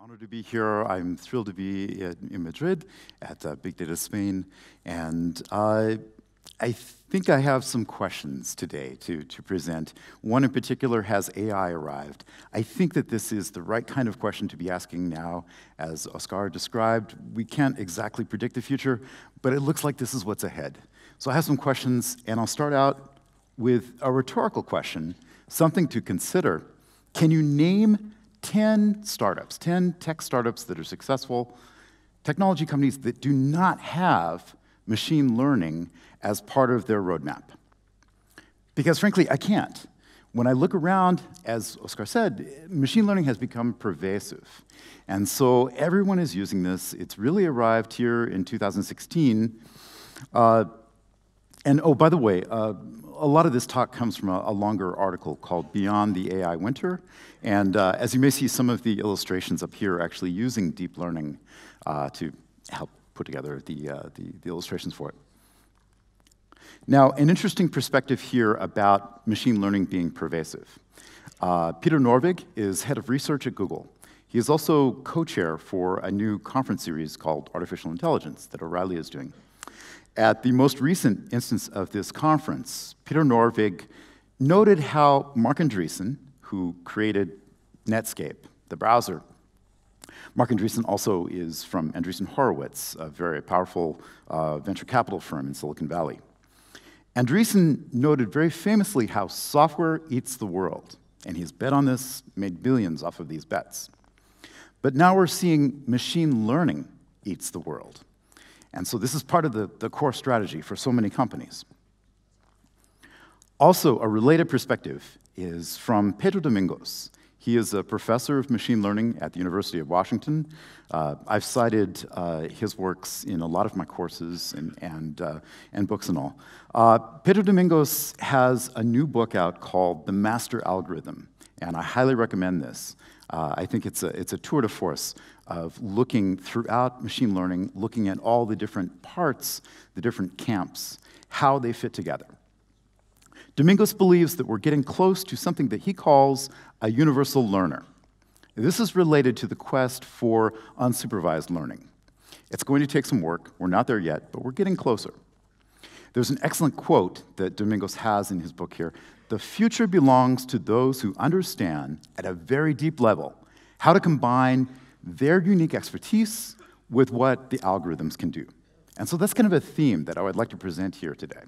honored to be here. I'm thrilled to be in, Madrid at uh, Big Data Spain. And uh, I think I have some questions today to, to present. One in particular has AI arrived? I think that this is the right kind of question to be asking now. As Oscar described, we can't exactly predict the future, but it looks like this is what's ahead. So I have some questions, and I'll start out with a rhetorical question, something to consider. Can you name 10 startups, 10 tech startups that are successful, technology companies that do not have machine learning as part of their roadmap. Because frankly, I can't. When I look around, as Oscar said, machine learning has become pervasive. And so everyone is using this. It's really arrived here in 2016. Uh, and oh, by the way, uh, a lot of this talk comes from a, a, longer article called Beyond the AI Winter. And uh, as you may see, some of the illustrations up here are actually using deep learning uh, to help put together the, uh, the, the, illustrations for it. Now, an interesting perspective here about machine learning being pervasive. Uh, Peter Norvig is head of research at Google. He is also co-chair for a new conference series called Artificial Intelligence that O'Reilly is doing. At the most recent instance of this conference, Peter Norvig noted how Marc Andreessen, who created Netscape, the browser, Marc Andreessen also is from Andreessen Horowitz, a very powerful uh, venture capital firm in Silicon Valley. Andreessen noted very famously how software eats the world, and he's bet on this, made billions off of these bets. But now we're seeing machine learning eats the world. And so this is part of the, the core strategy for so many companies. Also, a related perspective is from Pedro Domingos. He is a professor of machine learning at the University of Washington. Uh, I've cited uh, his works in a lot of my courses and, and, uh, and books and all. Uh, Pedro Domingos has a new book out called The Master Algorithm, and I highly recommend this. Uh, I think it's a, it's a tour de force of looking throughout machine learning, looking at all the different parts, the different camps, how they fit together. Domingos believes that we're getting close to something that he calls a universal learner. This is related to the quest for unsupervised learning. It's going to take some work. We're not there yet, but we're getting closer. There's an excellent quote that Domingos has in his book here. The future belongs to those who understand at a very deep level how to combine their unique expertise with what the algorithms can do. And so that's kind of a theme that I would like to present here today.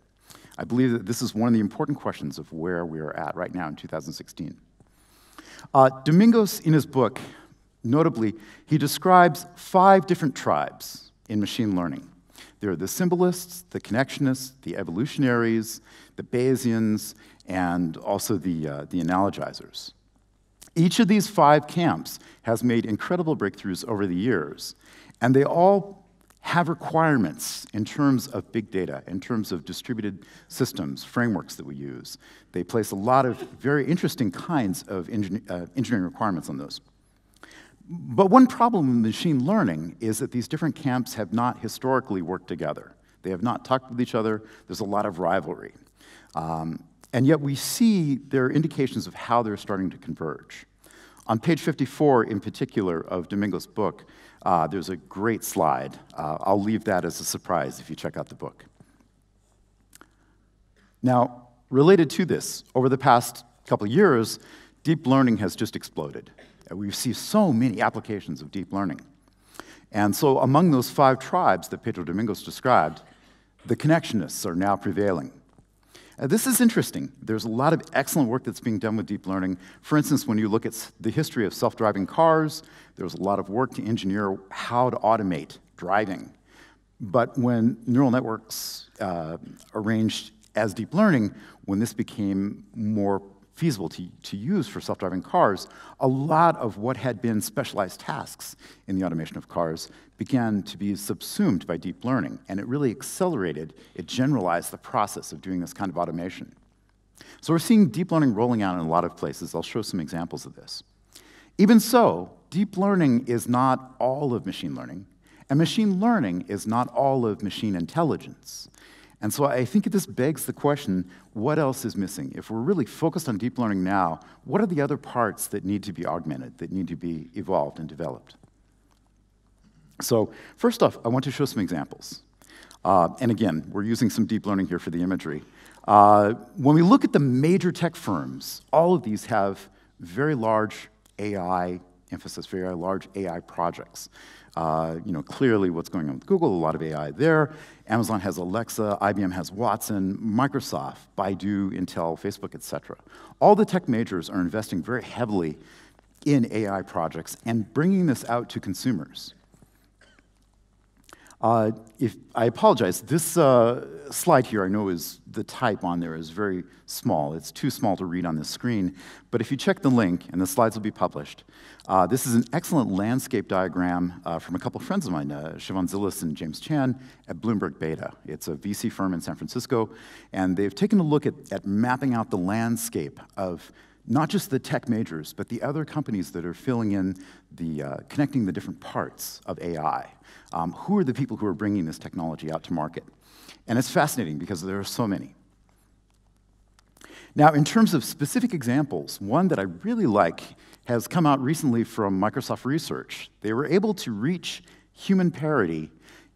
I believe that this is one of the important questions of where we are at right now in 2016. Uh, Domingos, in his book, notably, he describes five different tribes in machine learning. There are the symbolists, the connectionists, the evolutionaries, the Bayesians, and also the, uh, the analogizers. Each of these five camps has made incredible breakthroughs over the years, and they all have requirements in terms of big data, in terms of distributed systems, frameworks that we use. They place a lot of very interesting kinds of engin uh, engineering requirements on those. But one problem with machine learning is that these different camps have not historically worked together. They have not talked with each other. There's a lot of rivalry. Um, and yet we see there are indications of how they're starting to converge. On page 54, in particular, of Domingo's book, uh, there's a great slide. Uh, I'll leave that as a surprise if you check out the book. Now, related to this, over the past couple of years, deep learning has just exploded. We see so many applications of deep learning. And so, among those five tribes that Pedro Domingos described, the connectionists are now prevailing. Uh, this is interesting. There's a lot of excellent work that's being done with deep learning. For instance, when you look at the history of self driving cars, there was a lot of work to engineer how to automate driving. But when neural networks uh, arranged as deep learning, when this became more feasible to, to use for self-driving cars, a lot of what had been specialized tasks in the automation of cars began to be subsumed by deep learning, and it really accelerated, it generalized the process of doing this kind of automation. So we're seeing deep learning rolling out in a lot of places. I'll show some examples of this. Even so, deep learning is not all of machine learning, and machine learning is not all of machine intelligence. And so I think this begs the question what else is missing? If we're really focused on deep learning now, what are the other parts that need to be augmented, that need to be evolved and developed? So, first off, I want to show some examples. Uh, and again, we're using some deep learning here for the imagery. Uh, when we look at the major tech firms, all of these have very large AI emphasis, very large AI projects. Uh, you know, clearly what's going on with Google, a lot of AI there. Amazon has Alexa, IBM has Watson, Microsoft, Baidu, Intel, Facebook, et cetera. All the tech majors are investing very heavily in AI projects and bringing this out to consumers. Uh, if, I apologize, this uh, slide here I know is the type on there is very small. It's too small to read on the screen. But if you check the link, and the slides will be published, uh, this is an excellent landscape diagram uh, from a couple of friends of mine, uh, Shivon Zilis and James Cham at Bloomberg Beta. It's a VC firm in San Francisco, and they've taken a look at, at mapping out the landscape of not just the tech majors, but the other companies that are filling in the, uh, connecting the different parts of AI. Um, who are the people who are bringing this technology out to market? And it's fascinating because there are so many. Now, in terms of specific examples, one that I really like has come out recently from Microsoft Research. They were able to reach human parity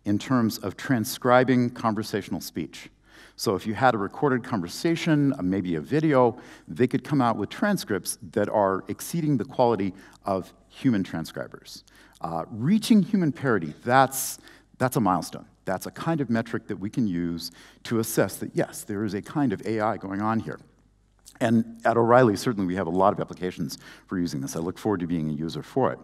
in terms of transcribing conversational speech. So if you had a recorded conversation, maybe a video, they could come out with transcripts that are exceeding the quality of human transcribers. Uh, reaching human parity, that's, that's a milestone. That's a kind of metric that we can use to assess that, yes, there is a kind of AI going on here. And at O'Reilly, certainly we have a lot of applications for using this. I look forward to being a user for it.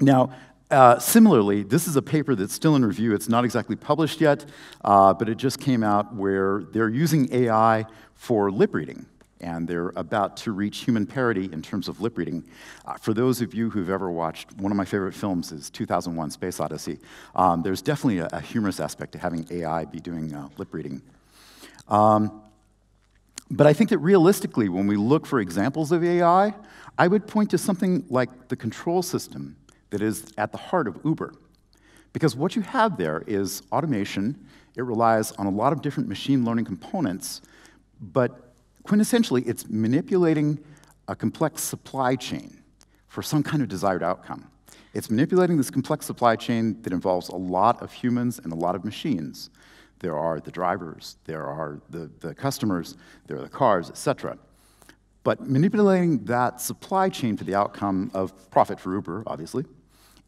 Now, uh, similarly, this is a paper that's still in review. It's not exactly published yet, uh, but it just came out where they're using AI for lip reading, and they're about to reach human parity in terms of lip reading. Uh, for those of you who've ever watched, one of my favorite films is 2001 Space Odyssey. Um, there's definitely a, a, humorous aspect to having AI be doing uh, lip reading. Um, but I think that realistically, when we look for examples of AI, I would point to something like the control system that is at the heart of Uber. Because what you have there is automation. It relies on a lot of different machine learning components, but quintessentially, it's manipulating a complex supply chain for some kind of desired outcome. It's manipulating this complex supply chain that involves a lot of humans and a lot of machines. There are the drivers, there are the, the customers, there are the cars, et cetera. But manipulating that supply chain for the outcome of profit for Uber, obviously.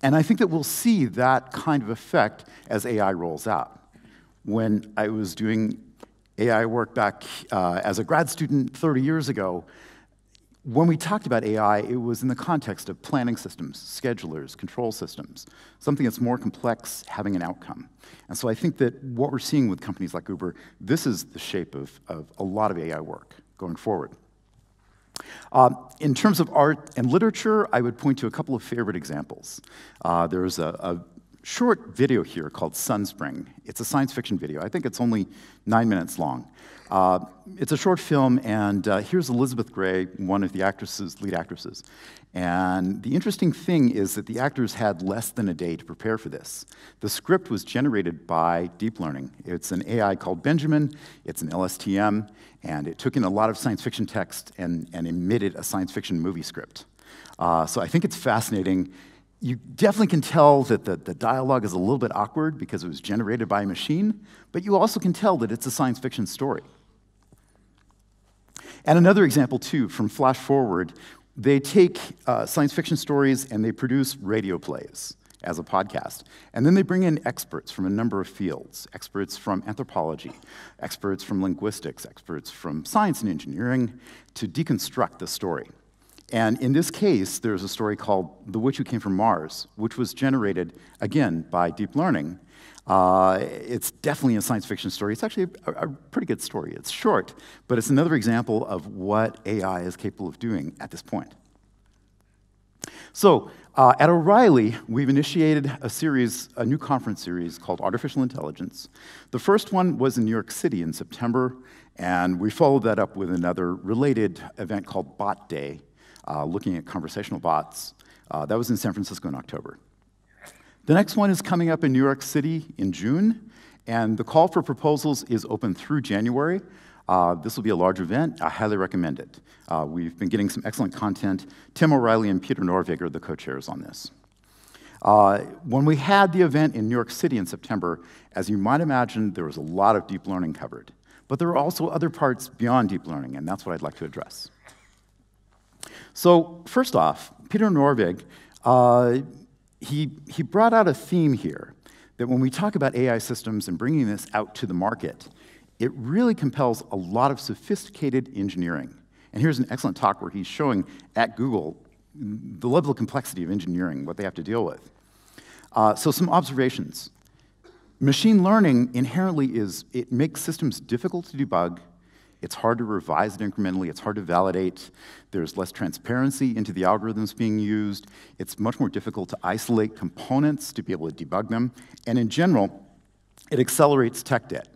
And I think that we'll see that kind of effect as AI rolls out. When I was doing AI work back uh, as a grad student 30 years ago, when we talked about AI, it was in the context of planning systems, schedulers, control systems, something that's more complex, having an outcome. And so I think that what we're seeing with companies like Uber, this is the shape of, of a lot of AI work going forward. Uh, in terms of art and literature, I would point to a couple of favorite examples. Uh, there's a, a, short video here called Sunspring. It's a science fiction video. I think it's only nine minutes long. Uh, it's a short film, and uh, here's Elizabeth Gray, one of the actresses, lead actresses. And the interesting thing is that the actors had less than a day to prepare for this. The script was generated by deep learning. It's an AI called Benjamin, it's an LSTM, and it took in a lot of science fiction text and, and emitted a science fiction movie script. Uh, so I think it's fascinating. You definitely can tell that the, the dialogue is a little bit awkward because it was generated by a machine, but you also can tell that it's a science fiction story. And another example, too, from Flash Forward, they take uh, science fiction stories and they produce radio plays as a podcast. And then they bring in experts from a number of fields experts from anthropology, experts from linguistics, experts from science and engineering to deconstruct the story. And in this case, there's a story called The Witch Who Came from Mars, which was generated, again, by deep learning. Uh, it's definitely a science fiction story. It's actually a, a, pretty good story. It's short, but it's another example of what AI is capable of doing at this point. So, uh, at O'Reilly, we've initiated a series, a new conference series called Artificial Intelligence. The first one was in New York City in September, and we followed that up with another related event called Bot Day, uh, looking at conversational bots. Uh, that was in San Francisco in October. The next one is coming up in New York City in June, And the call for proposals is open through January. Uh, this will be a large event. I highly recommend it. Uh, we've been getting some excellent content. Tim O'Reilly and Peter Norvig are the co-chairs on this. Uh, when we had the event in New York City in September, as you might imagine, there was a lot of deep learning covered. But there are also other parts beyond deep learning, and that's what I'd like to address. So first off, Peter Norvig, uh, he, he brought out a theme here that when we talk about AI systems and bringing this out to the market, it really compels a lot of sophisticated engineering. And here's an excellent talk where he's showing at Google the level of complexity of engineering, what they have to deal with. Uh, so some observations. Machine learning inherently is, it makes systems difficult to debug, it's hard to revise it incrementally, it's hard to validate, there's less transparency into the algorithms being used, it's much more difficult to isolate components to be able to debug them, and in general, it accelerates tech debt.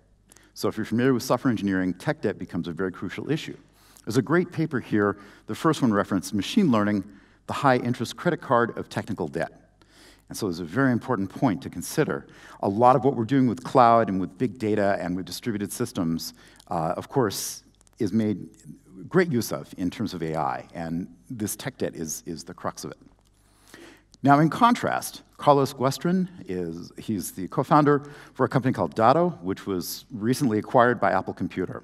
So if you're familiar with software engineering, tech debt becomes a very crucial issue. There's a great paper here, the first one referenced machine learning, the high interest credit card of technical debt. And so it's a very important point to consider. A lot of what we're doing with cloud and with big data and with distributed systems, uh, of course, is made great use of in terms of AI, and this tech debt is, is the crux of it. Now, in contrast, Carlos Guestrin is he's the co-founder for a company called Dato, which was recently acquired by Apple Computer.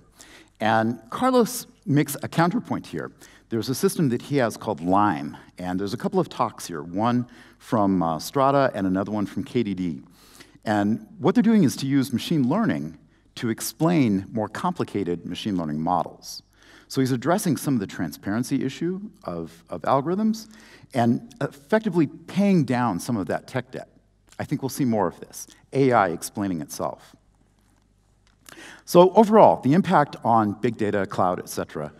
And Carlos makes a counterpoint here. There's a system that he has called Lime, and there's a couple of talks here, one from uh, Strata and another one from KDD. And what they're doing is to use machine learning to explain more complicated machine learning models. So he's addressing some of the transparency issue of, of algorithms and effectively paying down some of that tech debt. I think we'll see more of this, AI explaining itself. So overall, the impact on big data, cloud, et cetera,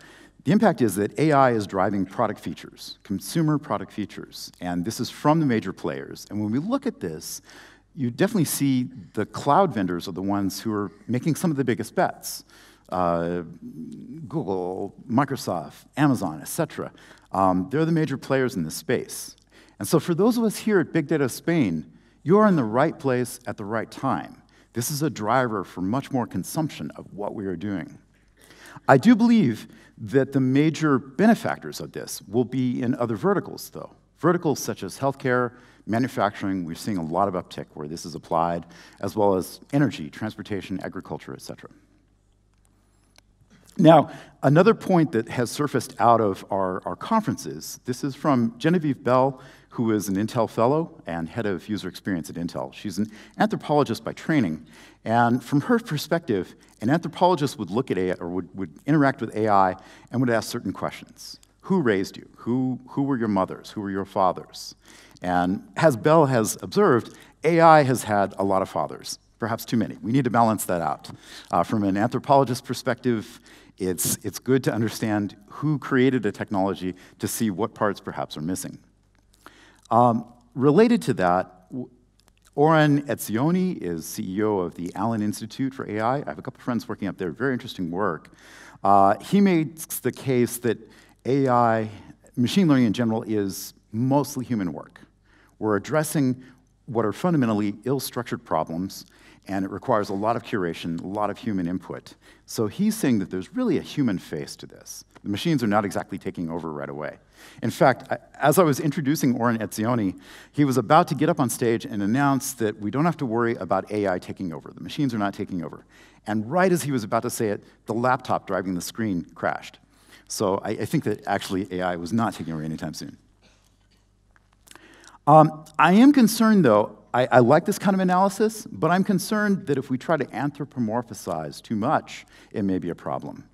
the impact is that AI is driving product features, consumer product features, and this is from the major players. And when we look at this, you definitely see the cloud vendors are the ones who are making some of the biggest bets. Uh, Google, Microsoft, Amazon, et cetera. Um, they're the major players in this space. And so for those of us here at Big Data Spain, you're in the right place at the right time. This is a driver for much more consumption of what we are doing. I do believe that the major benefactors of this will be in other verticals, though. Verticals such as healthcare, manufacturing, we're seeing a lot of uptick where this is applied, as well as energy, transportation, agriculture, et cetera. Now, another point that has surfaced out of our, our conferences, this is from Genevieve Bell, who is an Intel fellow and head of user experience at Intel. She's an anthropologist by training, and from her perspective, an anthropologist would look at AI or would, would interact with AI and would ask certain questions. Who raised you? Who, who were your mothers? Who were your fathers? And as Bell has observed, AI has had a lot of fathers, perhaps too many. We need to balance that out. Uh, from an anthropologist perspective, it's, it's good to understand who created a technology to see what parts perhaps are missing. Um, related to that, Oren Etzioni is CEO of the Allen Institute for AI. I have a couple friends working up there, very interesting work. Uh, he makes the case that AI, machine learning in general, is mostly human work. We're addressing what are fundamentally ill-structured problems and it requires a lot of curation, a lot of human input. So he's saying that there's really a human face to this. The machines are not exactly taking over right away. In fact, as I was introducing Oren Etzioni, he was about to get up on stage and announce that we don't have to worry about AI taking over. The machines are not taking over. And right as he was about to say it, the laptop driving the screen crashed. So I, I think that actually AI was not taking over anytime soon. Um, I am concerned, though, I, I, like this kind of analysis, but I'm concerned that if we try to anthropomorphize too much, it may be a problem.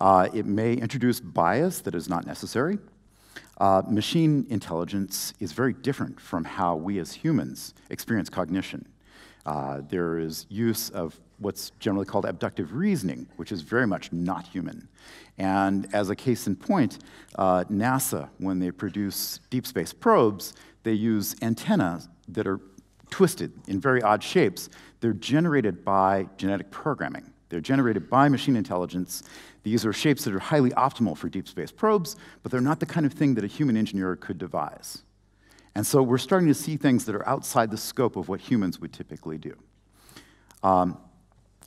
Uh, it may introduce bias that is not necessary. Uh, machine intelligence is very different from how we as humans experience cognition. Uh, there is use of what's generally called abductive reasoning, which is very much not human. And as a case in point, uh, NASA, when they produce deep space probes, they use antennas that are twisted in very odd shapes, they're generated by genetic programming. They're generated by machine intelligence. These are shapes that are highly optimal for deep space probes, but they're not the kind of thing that a human engineer could devise. And so we're starting to see things that are outside the scope of what humans would typically do. Um,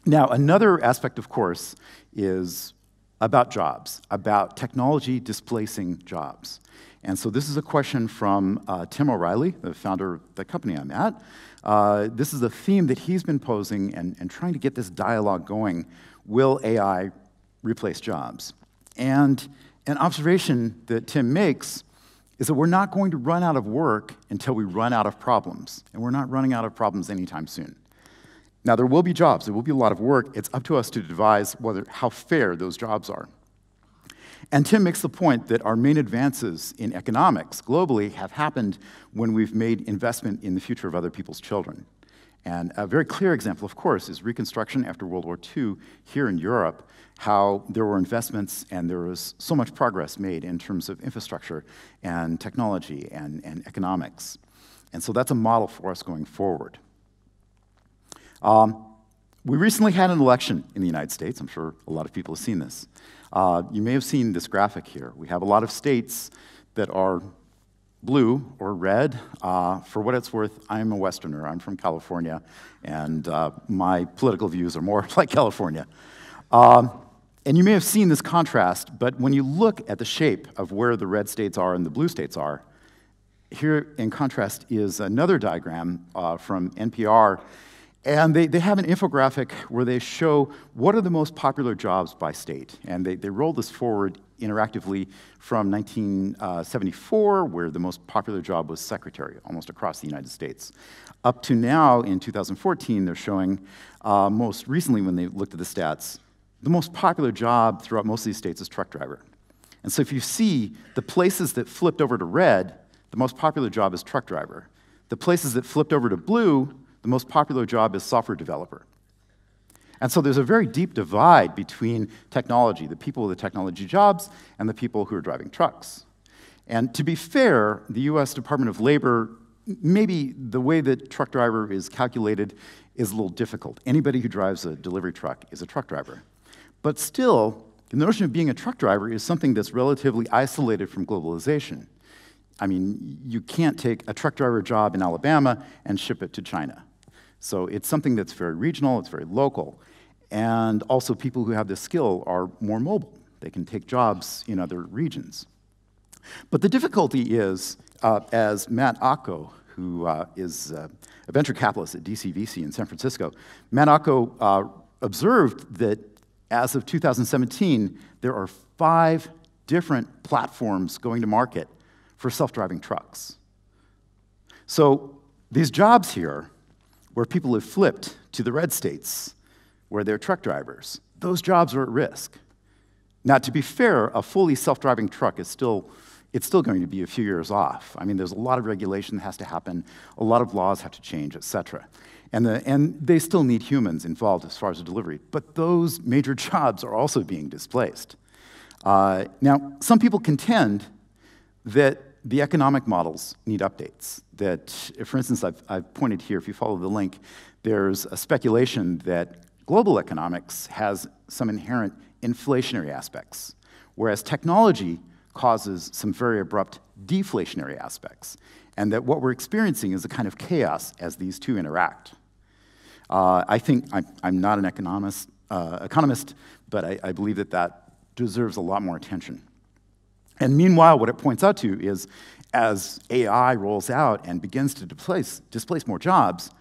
now, another aspect, of course, is about jobs, about technology displacing jobs. And so this is a question from uh, Tim O'Reilly, the founder of the company I'm at. Uh, this is a theme that he's been posing and, and trying to get this dialogue going. Will AI replace jobs? And an observation that Tim makes is that we're not going to run out of work until we run out of problems. And we're not running out of problems anytime soon. Now, there will be jobs, there will be a lot of work. It's up to us to devise whether, how fair those jobs are. And Tim makes the point that our main advances in economics globally have happened when we've made investment in the future of other people's children. And a very clear example, of course, is Reconstruction after World War II here in Europe, how there were investments and there was so much progress made in terms of infrastructure and technology and, and economics. And so that's a model for us going forward. Um, we recently had an election in the United States. I'm sure a lot of people have seen this. Uh, you may have seen this graphic here. We have a lot of states that are blue or red. Uh, for what it's worth, I'm a Westerner. I'm from California, and uh, my political views are more like California. Um, and you may have seen this contrast, but when you look at the shape of where the red states are and the blue states are, here in contrast is another diagram uh, from NPR and they, they have an infographic where they show what are the most popular jobs by state. And they, they roll this forward interactively from 1974, where the most popular job was secretary, almost across the United States. Up to now, in 2014, they're showing, uh, most recently when they looked at the stats, the most popular job throughout most of these states is truck driver. And so if you see the places that flipped over to red, the most popular job is truck driver. The places that flipped over to blue, the most popular job is software developer. And so there's a very deep divide between technology, the people with the technology jobs, and the people who are driving trucks. And to be fair, the US Department of Labor, maybe the way that truck driver is calculated is a little difficult. Anybody who drives a delivery truck is a truck driver. But still, the notion of being a truck driver is something that's relatively isolated from globalization. I mean, you can't take a truck driver job in Alabama and ship it to China. So it's something that's very regional, it's very local. And also, people who have this skill are more mobile. They can take jobs in other regions. But the difficulty is, uh, as Matt Ocko, who uh, is uh, a venture capitalist at DCVC in San Francisco, Matt Ocko uh, observed that as of 2017, there are five different platforms going to market for self driving trucks. So these jobs here where people have flipped to the red states, where they're truck drivers. Those jobs are at risk. Now, to be fair, a fully self-driving truck is still, it's still going to be a few years off. I mean, there's a lot of regulation that has to happen, a lot of laws have to change, et cetera. And, the, and they still need humans involved as far as the delivery. But those major jobs are also being displaced. Uh, now, some people contend that the economic models need updates. That, for instance, I've, I've pointed here, if you follow the link, there's a speculation that global economics has some inherent inflationary aspects, whereas technology causes some very abrupt deflationary aspects, and that what we're experiencing is a kind of chaos as these two interact. Uh, I think I'm, I'm, not an economist, uh, economist but I, I believe that that deserves a lot more attention. And meanwhile, what it points out to is as AI rolls out and begins to displace, displace more jobs,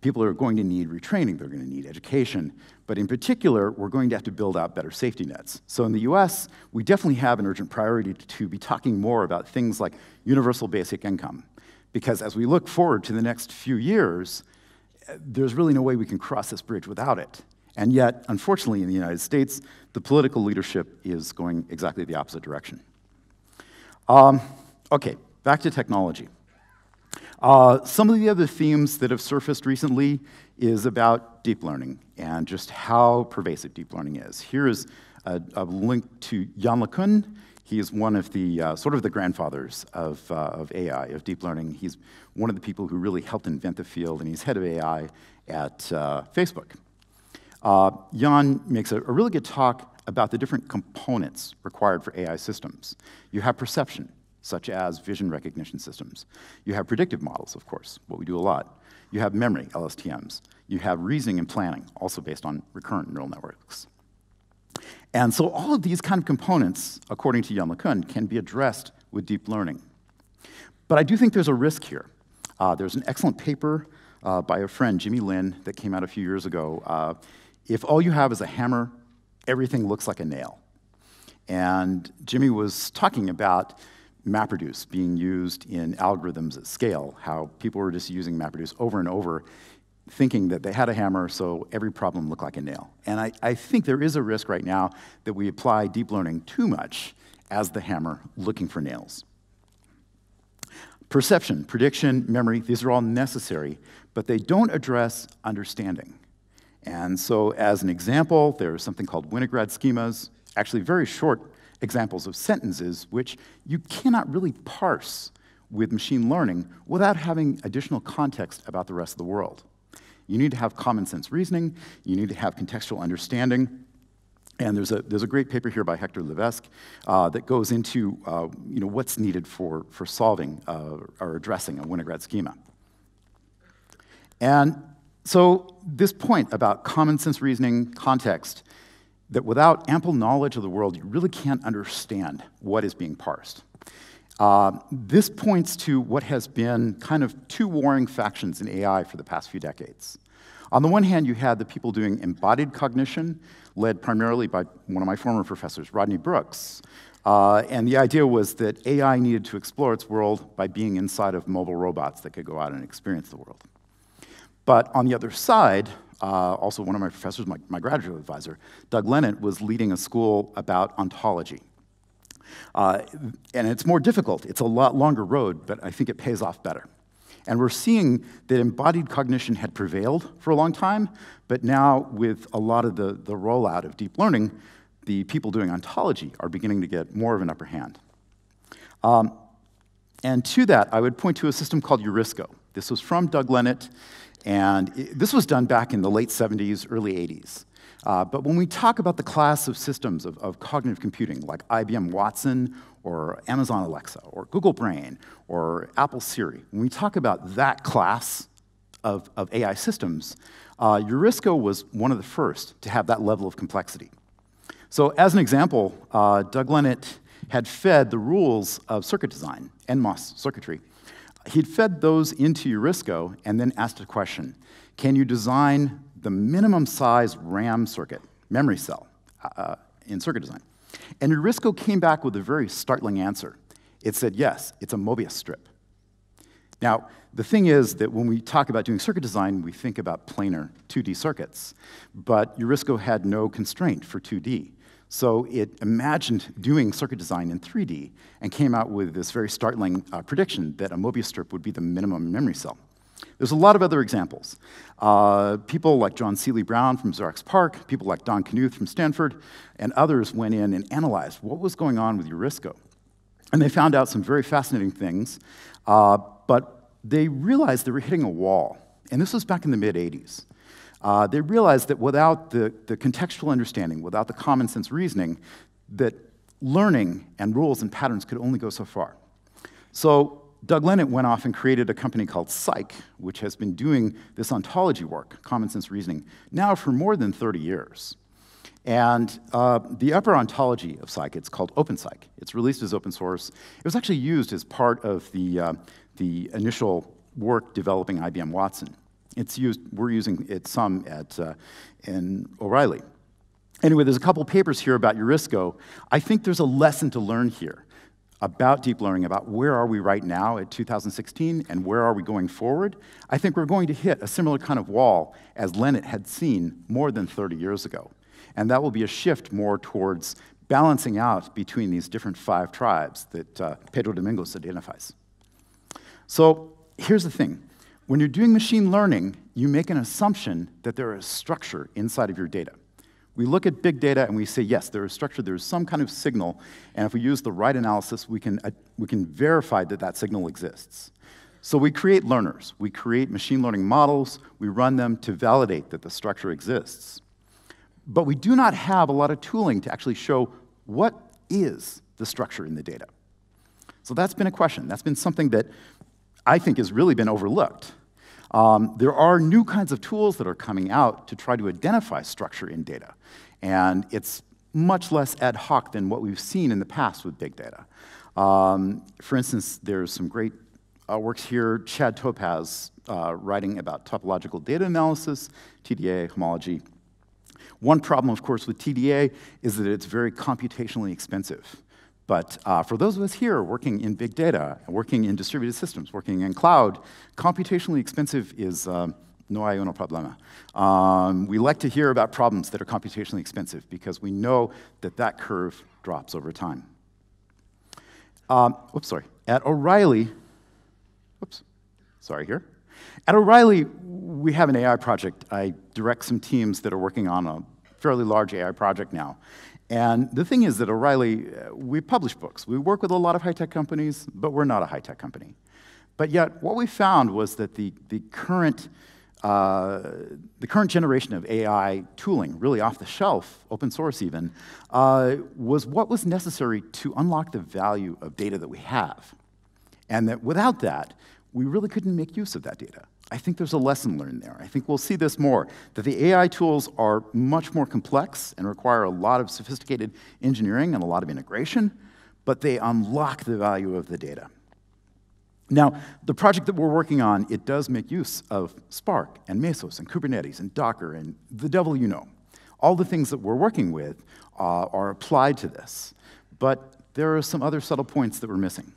people are going to need retraining, they're going to need education, but in particular, we're going to have to build out better safety nets. So in the US, we definitely have an urgent priority to be talking more about things like universal basic income. Because as we look forward to the next few years, there's really no way we can cross this bridge without it. And yet, unfortunately, in the United States, the political leadership is going exactly the opposite direction. Um, okay, back to technology. Uh, some of the other themes that have surfaced recently is about deep learning and just how pervasive deep learning is. Here is a, a link to Yann LeCun. He is one of the uh, sort of the grandfathers of, uh, of AI, of deep learning. He's one of the people who really helped invent the field, and he's head of AI at uh, Facebook. Uh, Yann makes a, a really good talk about the different components required for AI systems. You have perception, such as vision recognition systems. You have predictive models, of course, what we do a lot. You have memory, LSTMs. You have reasoning and planning, also based on recurrent neural networks. And so all of these kind of components, according to LeCun, can be addressed with deep learning. But I do think there's a risk here. Uh, there's an excellent paper uh, by a friend, Jimmy Lin, that came out a few years ago. Uh, if all you have is a hammer, everything looks like a nail. And Jimmy was talking about MapReduce being used in algorithms at scale, how people were just using MapReduce over and over, thinking that they had a hammer, so every problem looked like a nail. And I, I think there is a risk right now that we apply deep learning too much as the hammer, looking for nails. Perception, prediction, memory, these are all necessary, but they don't address understanding. And so, as an example, there's something called Winograd schemas, actually very short examples of sentences, which you cannot really parse with machine learning without having additional context about the rest of the world. You need to have common sense reasoning, you need to have contextual understanding. And there's a, there's a great paper here by Hector Levesque uh, that goes into uh, you know, what's needed for, for solving uh, or addressing a Winograd schema. And so, this point about common sense reasoning, context, that without ample knowledge of the world, you really can't understand what is being parsed. Uh, this points to what has been kind of two warring factions in AI for the past few decades. On the one hand, you had the people doing embodied cognition, led primarily by one of my former professors, Rodney Brooks. Uh, and the idea was that AI needed to explore its world by being inside of mobile robots that could go out and experience the world. But on the other side, uh, also one of my professors, my, my, graduate advisor, Doug Lenat, was leading a school about ontology. Uh, and it's more difficult. It's a lot longer road, but I think it pays off better. And we're seeing that embodied cognition had prevailed for a long time, but now with a lot of the, the rollout of deep learning, the people doing ontology are beginning to get more of an upper hand. Um, and to that, I would point to a system called Eurisko. This was from Doug Lenat. And this was done back in the late 70s, early 80s. Uh, but when we talk about the class of systems of, of, cognitive computing, like IBM Watson or Amazon Alexa or Google Brain or Apple Siri, when we talk about that class of, of AI systems, uh, Eurisko was one of the first to have that level of complexity. So, as an example, uh, Doug Lenat had fed the rules of circuit design, NMOS circuitry, he'd fed those into Eurisko and then asked a question Can you design the minimum size RAM circuit, memory cell, uh, in circuit design? And Eurisko came back with a very startling answer. It said, Yes, it's a Mobius strip. Now, the thing is that when we talk about doing circuit design, we think about planar 2D circuits, but Eurisko had no constraint for 2D. So it imagined doing circuit design in 3D and came out with this very startling uh, prediction that a Mobius strip would be the minimum memory cell. There's a lot of other examples. Uh, people like John Seely Brown from Xerox PARC, people like Don Knuth from Stanford, and others went in and analyzed what was going on with Eurisko. And they found out some very fascinating things, uh, but they realized they were hitting a wall. And this was back in the mid 80s uh, they realized that without the, the contextual understanding, without the common sense reasoning, that learning and rules and patterns could only go so far. So Doug Lenat went off and created a company called Cyc, which has been doing this ontology work, common sense reasoning, now for more than 30 years. And uh, the upper ontology of Cyc, it's called OpenCyc. It's released as open source. It was actually used as part of the, uh, the initial work developing IBM Watson. It's used, we're using it some at, uh, in O'Reilly. Anyway, there's a couple papers here about Eurisko. I think there's a lesson to learn here about deep learning, about where are we right now at 2016 and where are we going forward. I think we're going to hit a similar kind of wall as Lenat had seen more than 30 years ago. And that will be a shift more towards balancing out between these different five tribes that uh, Pedro Domingos identifies. So here's the thing when you're doing machine learning, you make an assumption that there is structure inside of your data. We look at big data and we say, yes, there is structure, there is some kind of signal, and if we use the right analysis, we can, uh, we can verify that that signal exists. So we create learners, we create machine learning models, we run them to validate that the structure exists. But we do not have a lot of tooling to actually show what is the structure in the data. So that's been a question. That's been something that I think has really been overlooked. Um, there are new kinds of tools that are coming out to try to identify structure in data. And it's much less ad hoc than what we've seen in the past with big data. Um, for instance, there's some great uh, works here. Chad Topaz uh, writing about topological data analysis, TDA, homology. One problem, of course, with TDA is that it's very computationally expensive. But uh, for those of us here working in big data, working in distributed systems, working in cloud, computationally expensive is um, no hay uno problema. Um, we like to hear about problems that are computationally expensive because we know that that curve drops over time. Um, oops, sorry. At O'Reilly, oops, sorry here. At O'Reilly, we have an AI project. I direct some teams that are working on a fairly large AI project now. And the thing is that O'Reilly, uh, we publish books. We work with a lot of high-tech companies, but we're not a high-tech company. But yet, what we found was that the, the, current, uh, the current generation of AI tooling, really off the shelf, open source even, uh, was what was necessary to unlock the value of data that we have. And that without that, we really couldn't make use of that data. I think there's a lesson learned there. I think we'll see this more, that the AI tools are much more complex and require a lot of sophisticated engineering and a lot of integration, but they unlock the value of the data. Now, the project that we're working on, it does make use of Spark and Mesos and Kubernetes and Docker and the devil you know. All the things that we're working with uh, are applied to this, but there are some other subtle points that we're missing.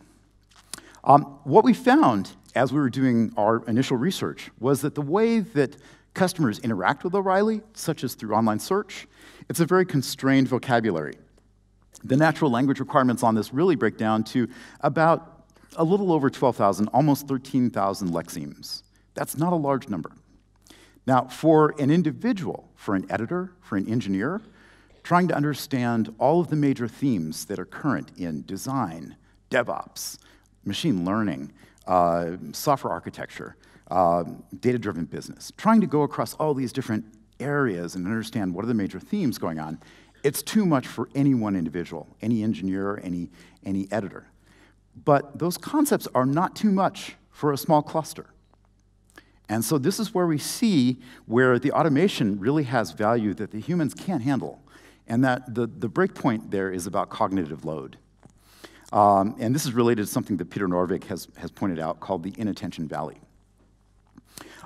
Um, what we found as we were doing our initial research was that the way that customers interact with O'Reilly, such as through online search, it's a very constrained vocabulary. The natural language requirements on this really break down to about a little over 12,000, almost 13,000 lexemes. That's not a large number. Now, for an individual, for an editor, for an engineer, trying to understand all of the major themes that are current in design, DevOps, machine learning, uh, software architecture, uh, data-driven business, trying to go across all these different areas and understand what are the major themes going on, it's too much for any one individual, any engineer, any, any editor. But those concepts are not too much for a small cluster. And so this is where we see where the automation really has value that the humans can't handle. And that the, the breakpoint there is about cognitive load. Um, and this is related to something that Peter Norvig has, has pointed out called the inattention valley.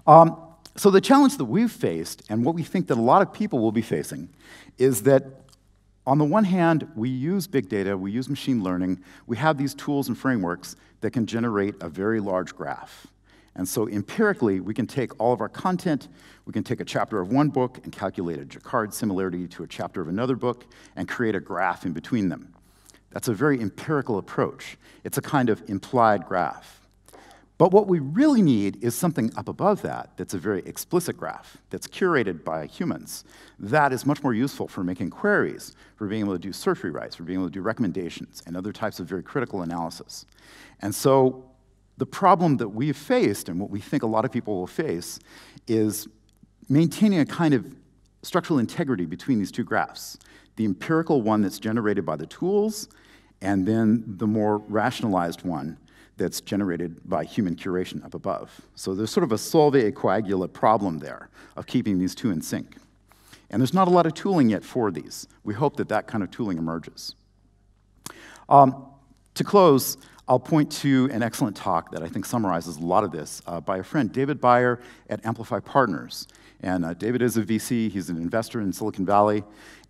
Um, so the challenge that we've faced, and what we think that a lot of people will be facing, is that on the one hand, we use big data, we use machine learning, we have these tools and frameworks that can generate a very large graph. And so empirically, we can take all of our content, we can take a chapter of one book and calculate a Jaccard similarity to a chapter of another book and create a graph in between them. That's a very empirical approach. It's a kind of implied graph. But what we really need is something up above that that's a very explicit graph that's curated by humans. That is much more useful for making queries, for being able to do search rewrites, for being able to do recommendations, and other types of very critical analysis. And so the problem that we've faced, and what we think a lot of people will face, is maintaining a kind of structural integrity between these two graphs the empirical one that's generated by the tools, and then the more rationalized one that's generated by human curation up above. So there's sort of a solve et coagula problem there of keeping these two in sync. And there's not a lot of tooling yet for these. We hope that that kind of tooling emerges. Um, to close, I'll point to an excellent talk that I think summarizes a lot of this uh, by a friend, David Beyer at Amplify Partners. And uh, David is a VC, he's an investor in Silicon Valley,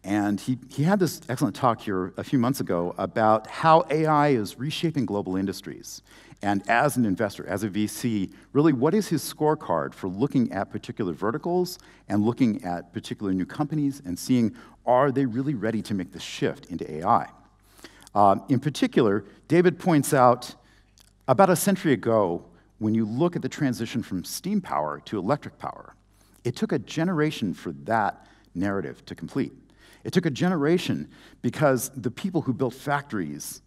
and he, he had this excellent talk here a few months ago about how AI is reshaping global industries. And as an investor, as a VC, really what is his scorecard for looking at particular verticals and looking at particular new companies and seeing are they really ready to make the shift into AI? Um, in particular, David points out about a century ago, when you look at the transition from steam power to electric power, it took a generation for that narrative to complete. It took a generation because the people who built factories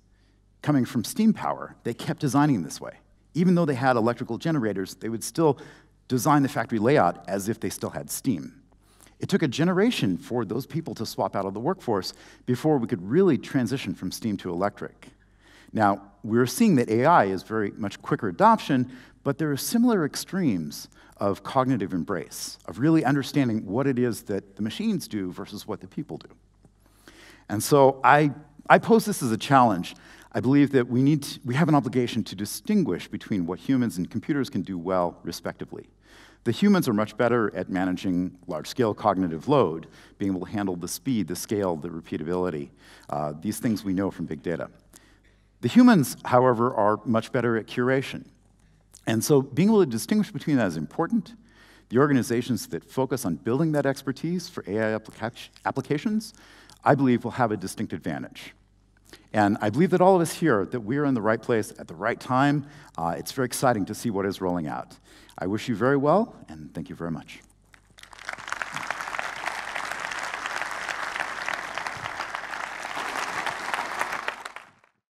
coming from steam power, they kept designing this way. Even though they had electrical generators, they would still design the factory layout as if they still had steam. It took a generation for those people to swap out of the workforce before we could really transition from steam to electric. Now, we're seeing that AI is very much quicker adoption, but there are similar extremes of cognitive embrace, of really understanding what it is that the machines do versus what the people do. And so I, I pose this as a challenge. I believe that we, need to, we have an obligation to distinguish between what humans and computers can do well, respectively. The humans are much better at managing large-scale cognitive load, being able to handle the speed, the scale, the repeatability, uh, these things we know from big data. The humans, however, are much better at curation. And so being able to distinguish between that is important. The organizations that focus on building that expertise for AI applica applications, I believe will have a distinct advantage. And I believe that all of us here, that we're in the right place at the right time. Uh, it's very exciting to see what is rolling out. I wish you very well, and thank you very much.